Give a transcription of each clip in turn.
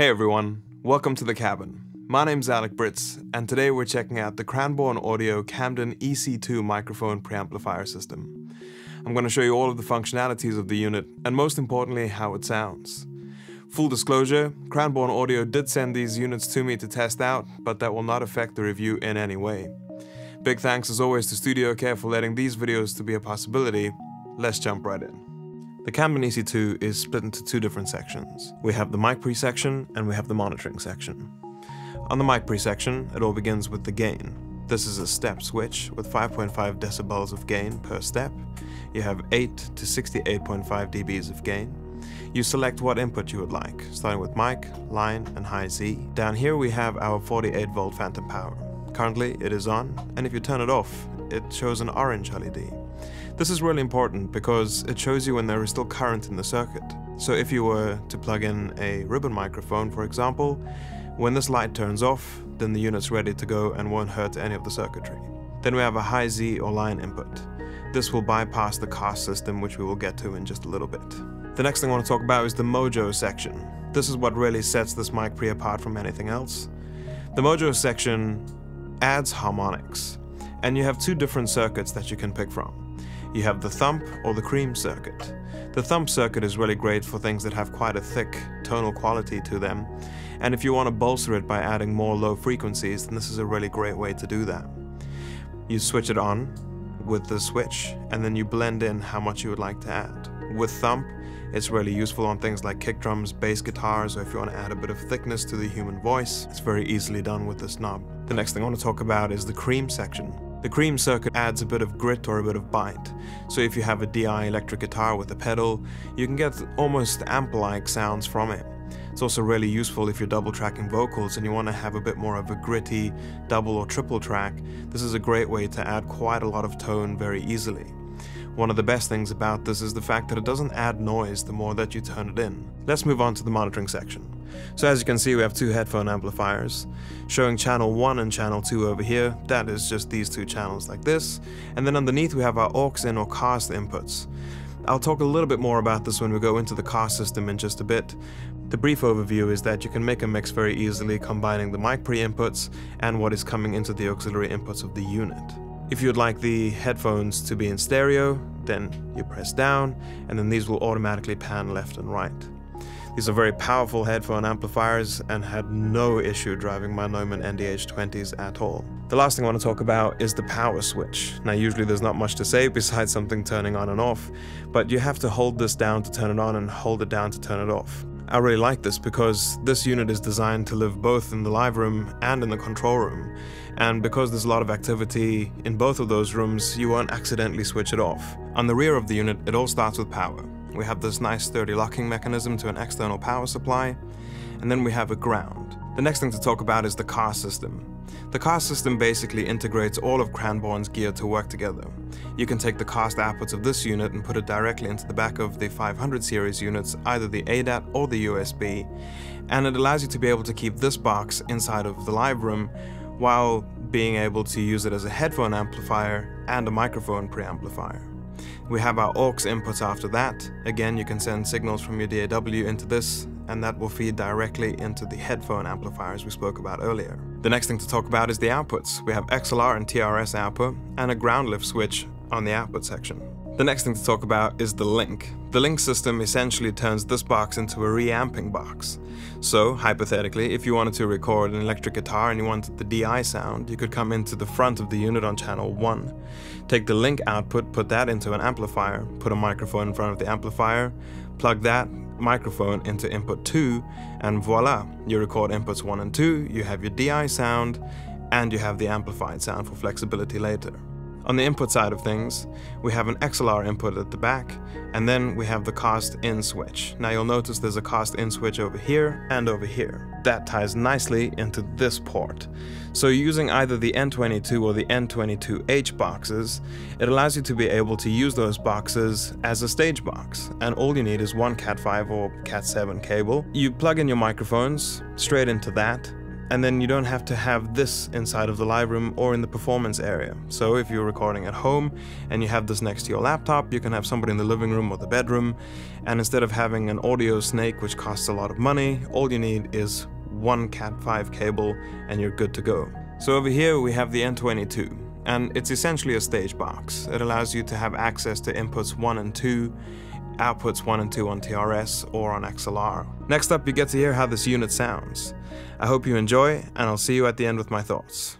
Hey everyone, welcome to the cabin. My name's Alec Brits, and today we're checking out the Cranborne Audio Camden EC2 microphone preamplifier system. I'm going to show you all of the functionalities of the unit, and most importantly, how it sounds. Full disclosure, Cranborne Audio did send these units to me to test out, but that will not affect the review in any way. Big thanks as always to Studio Care for letting these videos to be a possibility. Let's jump right in. The Camden EC2 is split into two different sections. We have the mic pre section and we have the monitoring section. On the mic pre section, it all begins with the gain. This is a step switch with 5.5 decibels of gain per step. You have 8 to 68.5 dBs of gain. You select what input you would like, starting with mic, line, and high Z. Down here we have our 48 volt phantom power. Currently it is on, and if you turn it off, it shows an orange LED. This is really important because it shows you when there is still current in the circuit. So if you were to plug in a ribbon microphone, for example, when this light turns off, then the unit's ready to go and won't hurt any of the circuitry. Then we have a high Z or line input. This will bypass the cast system, which we will get to in just a little bit. The next thing I want to talk about is the Mojo section. This is what really sets this mic pre apart from anything else. The Mojo section adds harmonics, and you have two different circuits that you can pick from. You have the thump or the cream circuit. The thump circuit is really great for things that have quite a thick tonal quality to them, and if you want to bolster it by adding more low frequencies, then this is a really great way to do that. You switch it on with the switch, and then you blend in how much you would like to add. With thump, it's really useful on things like kick drums, bass guitars, or if you want to add a bit of thickness to the human voice, it's very easily done with this knob. The next thing I want to talk about is the cream section. The cream circuit adds a bit of grit or a bit of bite. So if you have a DI electric guitar with a pedal, you can get almost amp-like sounds from it. It's also really useful if you're double tracking vocals and you want to have a bit more of a gritty double or triple track. This is a great way to add quite a lot of tone very easily. One of the best things about this is the fact that it doesn't add noise the more that you turn it in. Let's move on to the monitoring section. So as you can see we have two headphone amplifiers, showing channel 1 and channel 2 over here, that is just these two channels like this, and then underneath we have our aux in or cast inputs. I'll talk a little bit more about this when we go into the cast system in just a bit. The brief overview is that you can make a mix very easily combining the mic pre-inputs and what is coming into the auxiliary inputs of the unit. If you'd like the headphones to be in stereo, then you press down, and then these will automatically pan left and right. These are very powerful headphone amplifiers and had no issue driving my Neumann NDH20s at all. The last thing I want to talk about is the power switch. Now usually there's not much to say besides something turning on and off, but you have to hold this down to turn it on and hold it down to turn it off. I really like this because this unit is designed to live both in the live room and in the control room. And because there's a lot of activity in both of those rooms, you won't accidentally switch it off. On the rear of the unit, it all starts with power. We have this nice sturdy locking mechanism to an external power supply, and then we have a ground. The next thing to talk about is the cast system. The cast system basically integrates all of Cranborne's gear to work together. You can take the cast outputs of this unit and put it directly into the back of the 500 series units, either the ADAT or the USB, and it allows you to be able to keep this box inside of the live room while being able to use it as a headphone amplifier and a microphone preamplifier. We have our aux inputs after that. Again, you can send signals from your DAW into this, and that will feed directly into the headphone amplifiers we spoke about earlier. The next thing to talk about is the outputs. We have XLR and TRS output, and a ground lift switch on the output section. The next thing to talk about is the link. The link system essentially turns this box into a reamping box. So, hypothetically, if you wanted to record an electric guitar and you wanted the DI sound, you could come into the front of the unit on channel 1, take the link output, put that into an amplifier, put a microphone in front of the amplifier, plug that microphone into input 2, and voila, you record inputs 1 and 2, you have your DI sound, and you have the amplified sound for flexibility later. On the input side of things, we have an XLR input at the back, and then we have the cast in switch. Now you'll notice there's a cast in switch over here and over here. That ties nicely into this port. So using either the N22 or the N22H boxes, it allows you to be able to use those boxes as a stage box, and all you need is one Cat5 or Cat7 cable. You plug in your microphones straight into that, and then you don't have to have this inside of the live room or in the performance area. So if you're recording at home and you have this next to your laptop, you can have somebody in the living room or the bedroom, and instead of having an audio snake which costs a lot of money, all you need is one Cat5 cable and you're good to go. So over here we have the N22, and it's essentially a stage box. It allows you to have access to inputs 1 and 2, outputs 1 and 2 on TRS or on XLR. Next up you get to hear how this unit sounds. I hope you enjoy, and I'll see you at the end with my thoughts.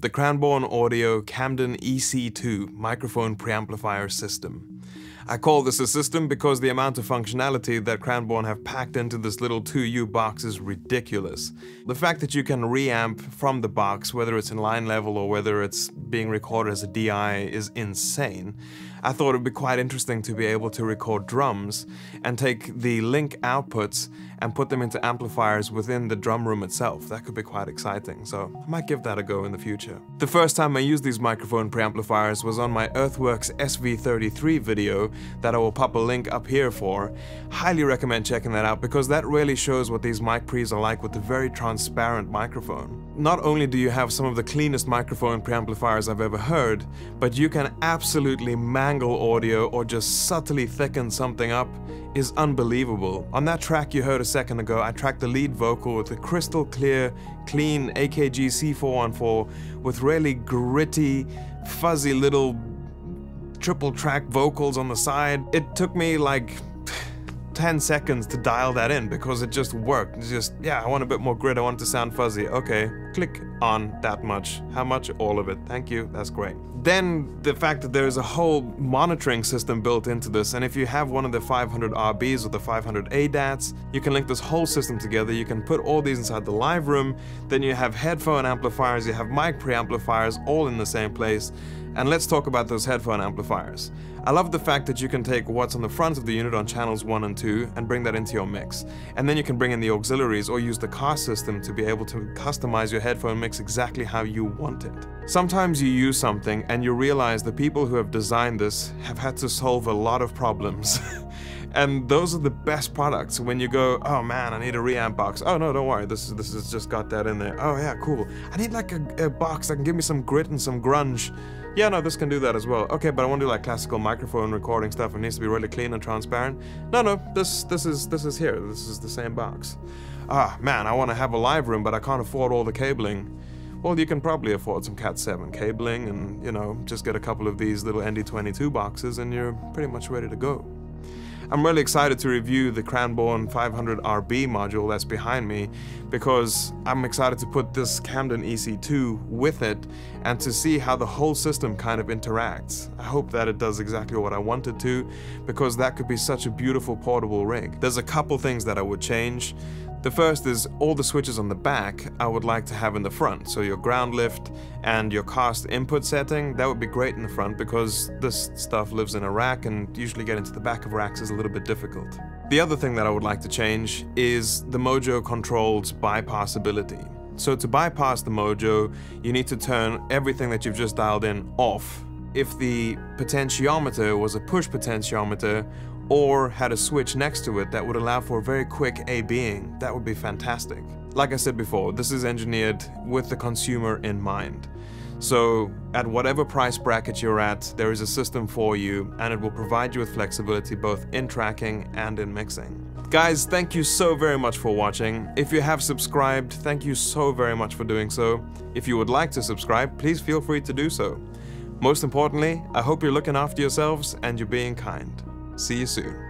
the Cranborne Audio Camden EC2 microphone preamplifier system. I call this a system because the amount of functionality that Cranborne have packed into this little 2U box is ridiculous. The fact that you can reamp from the box, whether it's in line level or whether it's being recorded as a DI, is insane. I thought it would be quite interesting to be able to record drums and take the link outputs and put them into amplifiers within the drum room itself. That could be quite exciting, so I might give that a go in the future. The first time I used these microphone preamplifiers was on my Earthworks SV33 video that I will pop a link up here for. Highly recommend checking that out because that really shows what these mic pre's are like with a very transparent microphone. Not only do you have some of the cleanest microphone preamplifiers I've ever heard, but you can absolutely mangle audio or just subtly thicken something up is unbelievable. On that track you heard a second ago, I tracked the lead vocal with a crystal clear, clean AKG C414 with really gritty, fuzzy little triple track vocals on the side. It took me like 10 seconds to dial that in because it just worked. It's just, yeah, I want a bit more grit, I want it to sound fuzzy. Okay, click on that much. How much? All of it. Thank you, that's great. Then the fact that there's a whole monitoring system built into this, and if you have one of the 500 RBs or the 500 ADATs, you can link this whole system together. You can put all these inside the live room, then you have headphone amplifiers, you have mic preamplifiers all in the same place. And let's talk about those headphone amplifiers. I love the fact that you can take what's on the front of the unit on channels 1 and 2 and bring that into your mix. And then you can bring in the auxiliaries or use the cast system to be able to customize your headphone mix exactly how you want it. Sometimes you use something and you realize the people who have designed this have had to solve a lot of problems. and those are the best products when you go oh man i need a reamp box oh no don't worry this is this has just got that in there oh yeah cool i need like a, a box that can give me some grit and some grunge yeah, no, this can do that as well. Okay, but I want to do like classical microphone recording stuff. It needs to be really clean and transparent. No, no, this this is this is here. This is the same box. Ah, man, I want to have a live room, but I can't afford all the cabling. Well, you can probably afford some Cat 7 cabling and, you know, just get a couple of these little ND22 boxes and you're pretty much ready to go. I'm really excited to review the Cranborne 500RB module that's behind me because I'm excited to put this Camden EC2 with it and to see how the whole system kind of interacts. I hope that it does exactly what I wanted to because that could be such a beautiful portable rig. There's a couple things that I would change. The first is all the switches on the back I would like to have in the front. So your ground lift and your cast input setting, that would be great in the front because this stuff lives in a rack and usually getting to the back of racks is a little bit difficult. The other thing that I would like to change is the Mojo controls bypassability. So to bypass the Mojo, you need to turn everything that you've just dialed in off. If the potentiometer was a push potentiometer or had a switch next to it that would allow for very quick A-Bing, that would be fantastic. Like I said before, this is engineered with the consumer in mind. So at whatever price bracket you're at, there is a system for you and it will provide you with flexibility both in tracking and in mixing. Guys, thank you so very much for watching. If you have subscribed, thank you so very much for doing so. If you would like to subscribe, please feel free to do so. Most importantly, I hope you're looking after yourselves and you're being kind. See you soon.